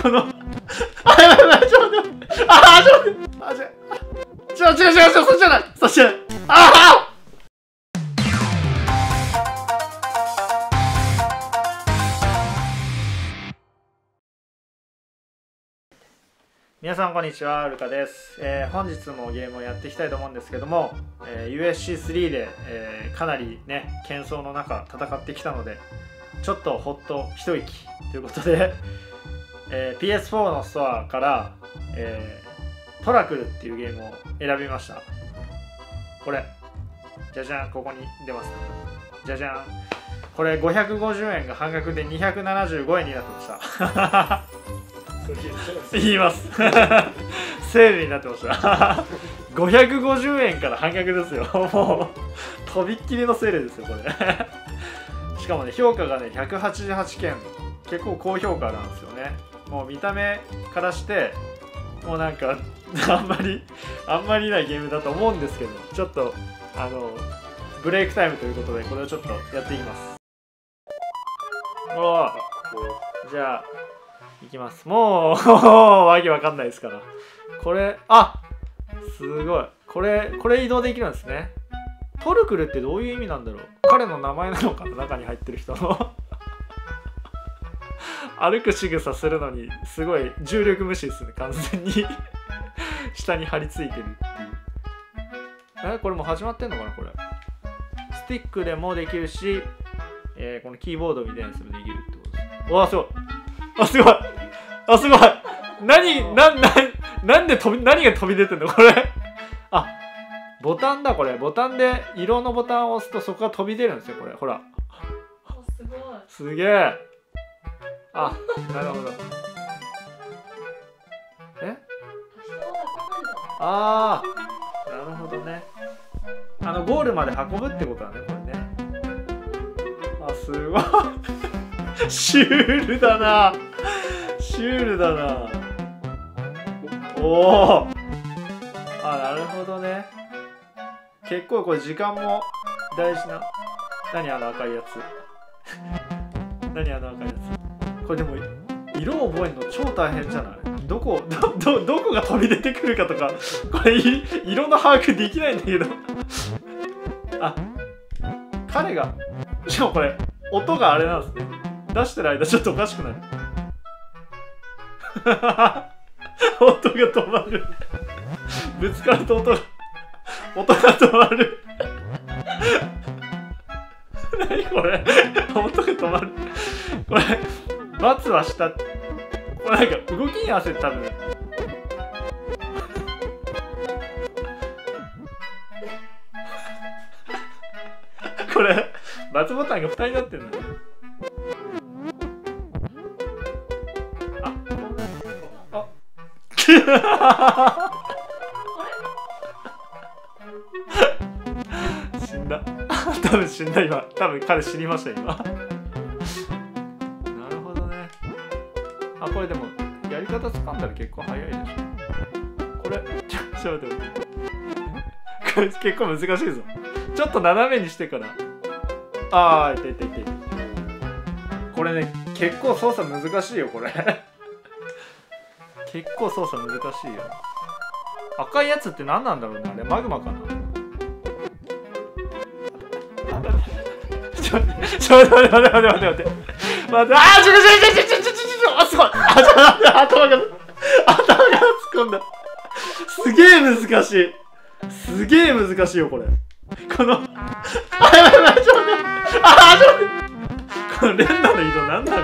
このあやばいやばいちょっと待ってあーちょっと待ってあ違う違う違う違うそっちじゃないそっちじゃないああ皆さんこんにちはルカです、えー本日もゲームをやっていきたいと思うんですけども、えー USC3 で、えーかなりね喧騒の中戦ってきたのでちょっとほっと一息ということで、えー PS4 のストアから、えートラクルっていうゲームを選びました。これ。じゃじゃん。ここに出ます。じゃじゃん。これ550円が半額で275円になってました。言います。セールになってました。550円から半額ですよ。もうとびっきりのセールですよこれ。しかもね評価がね188件。結構高評価なんですよねもう見た目からしてもうなんか あんまりあんまりないゲームだと思うんですけどちょっとあのブレイクタイムということでこれをちょっとやっていきます。おじゃあいきます。もう わけわかんないですから。これあすごい。これこれ移動できるんですね。トルクルってどういう意味なんだろう。彼の名前なのかな中に入ってる人の。歩く仕草するのにすごい重力無視ですね完全に。下に張り付いてるっていう。えこれもう始まってんのかなこれ。スティックでもできるし、えーこのキーボードみたいなやつもできるってことです。わあすごい。あすごい。あすごい。何なんなんなんで飛び何が飛び出てんのこれ。あボタンだこれ。ボタンで色のボタンを押すとそこが飛び出るんですよこれ。ほら。おすごい。すげえあなるほど。え？ああなるほどね。あのゴールまで運ぶってことだねこれね。あすごい。シュールだな。シュールだな。おおあなるほどね。結構これ時間も大事な。何あの赤いやつ。何あの赤いやつ。これでも色を覚えるの超大変じゃない？どこどどこが飛び出てくるかとかこれ色の把握できないんだけど。あ彼がしかもこれ音があれなんですね。出してる間ちょっとおかしくなる 音が止まる。ぶつかると音が音が止まる。何これ？音が止まる。これは下これなんか動きに合わせて多分。これ×ボタンが2人になってるんだねああ。死んだ。多分死んだ今。多分彼死にました今。方掴んだら結構早いでしょこれちょちょっと待って。これ結構難しいぞ。ちょっと斜めにしてから。ああいたいたいたいた。これね結構操作難しいよこれ。結構操作難しいよ。赤いやつって何なんだろうねあれ。マグマかな。ちょちょ待って待って待って待って待って。待って待ってあーちょちょちょちょちょちょちょちょあすごいあちょ待って頭が頭が突っ込んだ。すげえ難しい。すげえ難しいよこれ。このあやばいやばいちょっと待って。あちょっと待って。この連打の移動なんだこ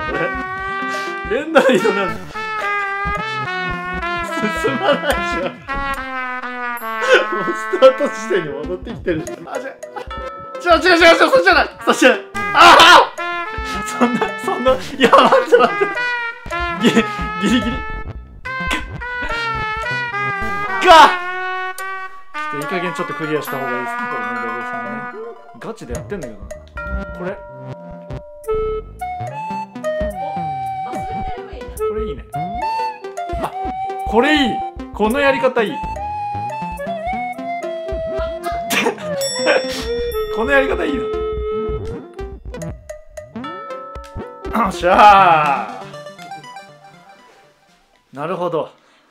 れ。連打の移動なんだ。進まないじゃん。もうスタート地点に戻ってきてる。あじゃちょ違う違う違うそっちじゃない。そっちじゃない。ああそんなそんないや待って待って。ギリギリ。ギリがちょっといい加減ちょっとクリアした方がいいですねこれねレベル3ね。ガチでやってんだけどなこれ、これいいね。あこれいい。このやり方いい。このやり方いいな。よっしゃなるほど。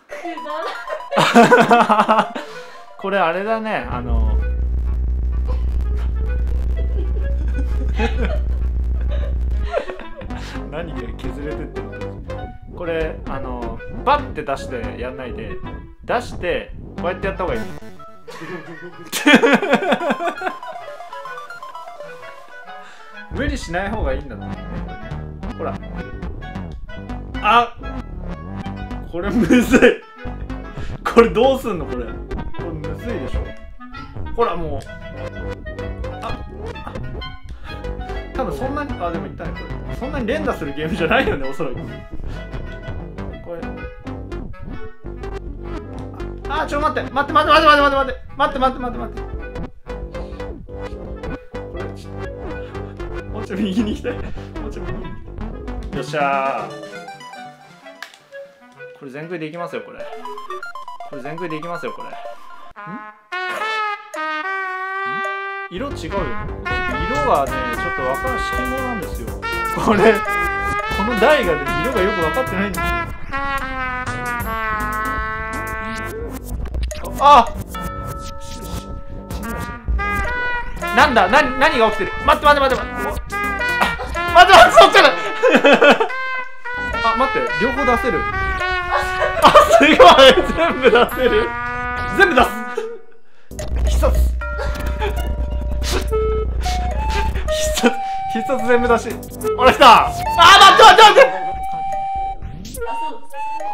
これあれだね。あの 何か削れてってるこれあのバッて出してやんないで。出してこうやってやった方がいい。無理しない方がいいんだと思うねほら。あこれむずい。これどうすんのこれ。これむずいでしょ。ほらもう。ああ。多分そんなにあでもいったねこれ。そんなに連打するゲームじゃないよねおそらく。これ。あちょ待って。待って待って待って待って待って。待って待って待って待って。これちょもうちょい右に行きたい。もうちょい右に行きたい。よっしゃー。これ全食いできますよこれ。これ全食いできますよこれ。ん？色違うよね。色がねちょっと分かる色盲なんですよ。これこの台がね色がよく分かってないんですよ。あ！なんだ？な何が起きてる？待って待って待って待って。待って待ってそっちだ あ待って両方出せる。あすごい。全部出せる。全部出す。必殺。必殺必殺全部出し。ほら来た。あー待って待って待って。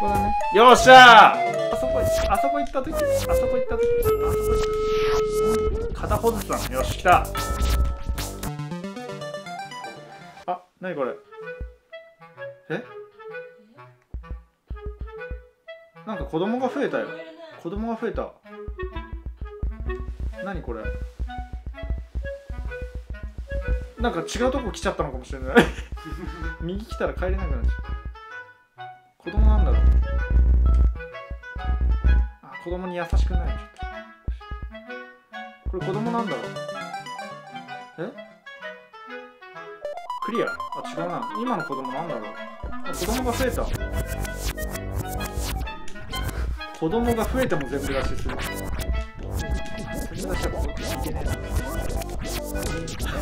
ここだねよっしゃ。ーあそこあそこ行った時。あそこ行った時。あそこ行った片方ずつだなよし来た。あなにこれ。え？なんか子供が増えたよ。子供が増えた。何これ？なんか違うとこ来ちゃったのかもしれない。右来たら帰れなくなっちゃう。子供なんだろう。あ子供に優しくない。ちょっとこれ子供なんだろう。え？クリア？あ違うな。今の子供なんだろう。あ子供が増えた。子供が増えても全部出しする全部出し。はこっちいけね。えな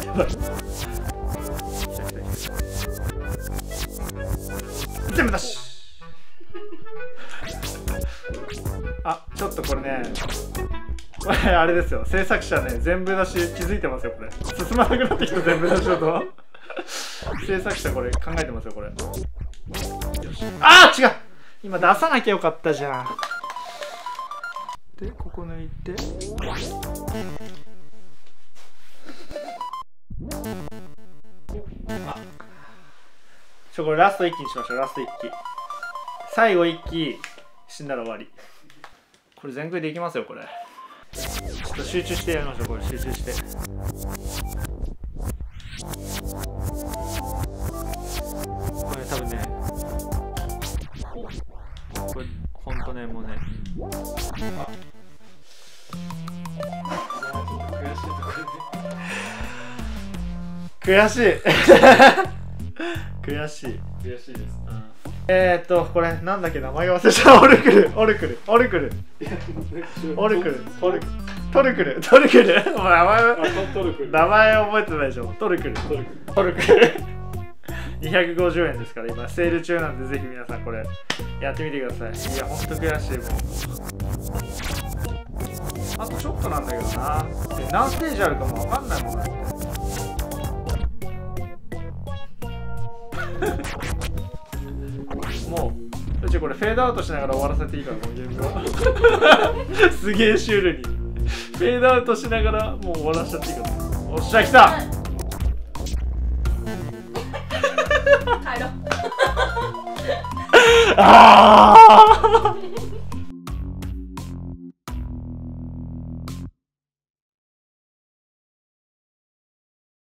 やばい来た来た来た全部出し。あちょっとこれね。これあれですよ。制作者ね。全部出し気づいてますよこれ。進まなくなってきた。全部出しだと制作者これ考えてますよこれ。よし。あー違う。今出さなきゃよかったじゃん。でここ抜いて。あ。ちょこれラスト1機にしましょう。ラスト1機最後1機死んだら終わり。これ全食いできますよこれ。ちょっと集中してやりましょうこれ。集中して。これ多分ね。これほんとねもうね。あ。悔しい。悔しい。悔しいです。えー、っとこれなんだっけ名前が忘れちゃうオルクル。オルクル。オルクル。オルクル。トルトルクル。トルクル。名前。名前覚えてないでしょ。トルクル。トルク。トルクル。250円ですから今セール中なんでぜひ皆さんこれやってみてください。いやほんと悔しいもうあとちょっとなんだけどな。で何ステージあるかもわかんないもんだううちこれフェードアウトしながら終わらせていいからこのゲームは。すげえシュールに。フェードアウトしながらもう終わらしちゃっていいからおっしゃ来た！帰ろう。ああ